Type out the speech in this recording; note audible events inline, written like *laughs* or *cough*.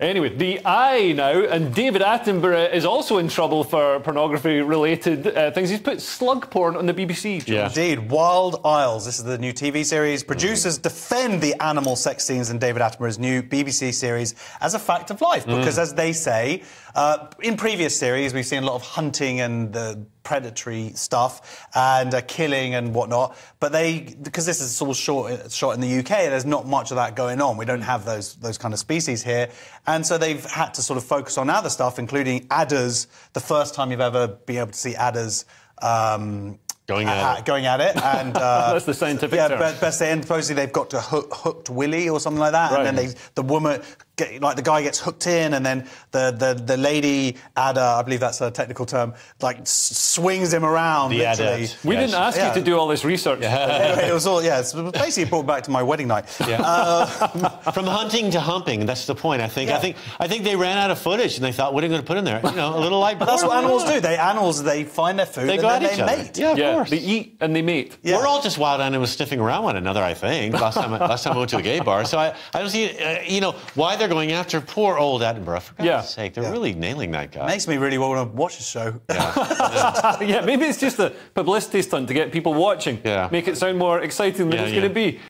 Anyway, the Eye now, and David Attenborough is also in trouble for pornography-related uh, things. He's put slug porn on the BBC. Yeah. Indeed, Wild Isles. This is the new TV series. Producers defend the animal sex scenes in David Attenborough's new BBC series as a fact of life, because as they say, uh, in previous series we've seen a lot of hunting and the predatory stuff and uh, killing and whatnot. But they, because this is all short, shot in the UK, there's not much of that going on. We don't have those those kind of species here, and so they've had to sort of focus on other stuff, including adders. The first time you've ever been able to see adders. Um, Going at uh, it. going at it, and *laughs* uh, That's the scientific yeah, term. be- best end. Supposedly they've got to hook, hooked Willy or something like that, Right. and then they, the woman, get, like the guy gets hooked in, and then the the, the lady adder, I believe that's a technical term, like s- swings him around. The literally. adept. We Yes. didn't ask Yeah. you to do all this research. *laughs* Anyway, it was all yeah. It's basically brought back to my wedding night. *laughs* From hunting to humping, that's the point. I think. I think. I think they ran out of footage and they thought, what are you going to put in there? You know, a little light. But that's what animals do. They animals they find their food They and go then at they each other. mate. Yeah, of Yeah, course. they eat and they mate. Yeah. We're all just wild animals sniffing around one another, I think. Last time, I, last time I went to a gay bar, so I, I don't see, uh, you know, why they're going after poor old Attenborough. For God's Yeah. sake, they're Yeah. really nailing that guy. Makes me really want to watch the show. yeah, *laughs* *laughs* maybe it's just a publicity stunt to get people watching. Yeah. Make it sound more exciting than Yeah, it's yeah. going to be.